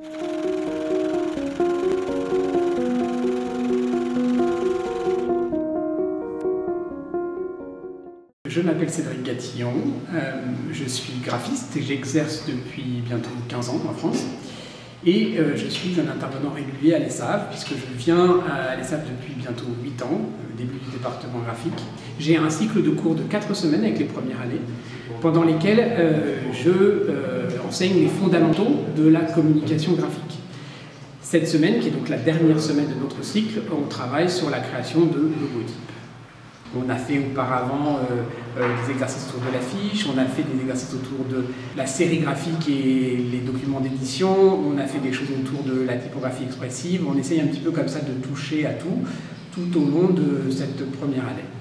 Je m'appelle Cédric Gatillon, euh, je suis graphiste et j'exerce depuis bientôt 15 ans en France. Et euh, je suis un intervenant régulier à l'ESAV, puisque je viens à l'ESAV depuis bientôt 8 ans, au début du département graphique. J'ai un cycle de cours de 4 semaines avec les premières années, pendant lesquelles euh, je enseigne les fondamentaux de la communication graphique. Cette semaine, qui est donc la dernière semaine de notre cycle, on travaille sur la création de logotypes. On a fait auparavant euh, euh, des exercices autour de l'affiche, on a fait des exercices autour de la série graphique et les documents d'édition, on a fait des choses autour de la typographie expressive, on essaye un petit peu comme ça de toucher à tout, tout au long de cette première année.